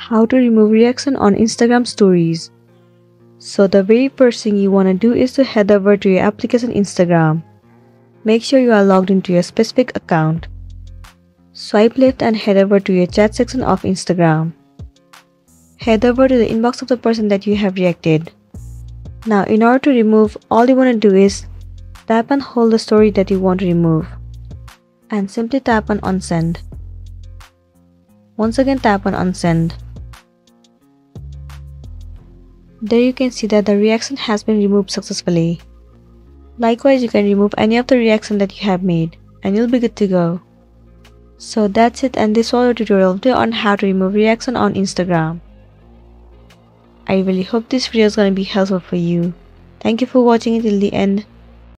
How to remove reaction on Instagram stories. So the very first thing you want to do is to head over to your application Instagram. Make sure you are logged into your specific account. Swipe left and head over to your chat section of Instagram. Head over to the inbox of the person that you have reacted. Now in order to remove, all you want to do is tap and hold the story that you want to remove and simply tap on unsend. Once again tap on unsend. There you can see that the reaction has been removed successfully. Likewise, you can remove any of the reaction that you have made and you'll be good to go. So that's it and this was a tutorial video on how to remove reaction on Instagram. I really hope this video is going to be helpful for you. Thank you for watching it till the end.